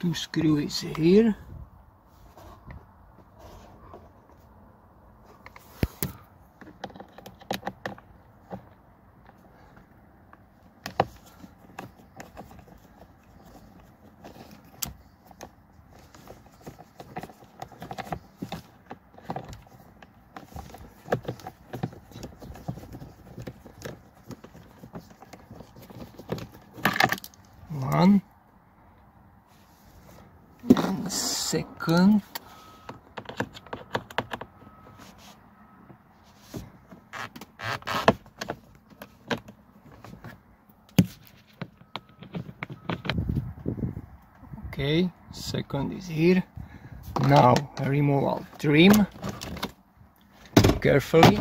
two screws here one second. Okay second is here. Now removal trim. Carefully.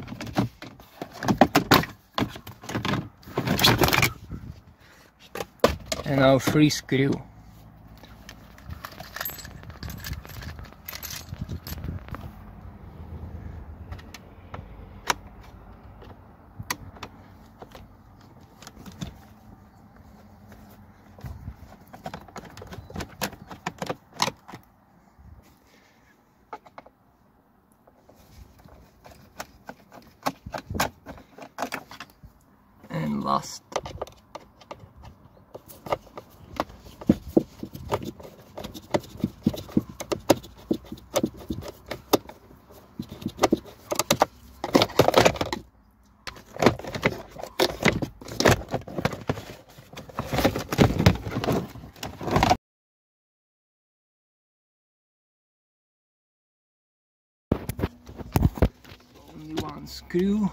And now free screw last only one screw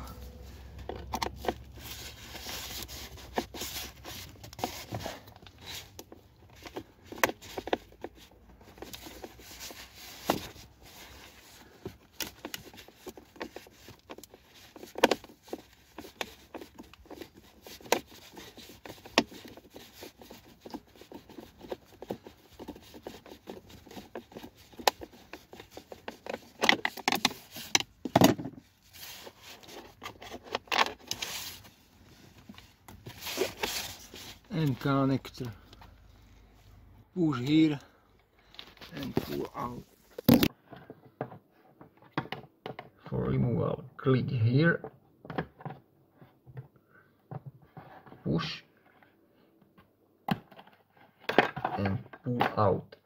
and connector push here and pull out for removal click here push and pull out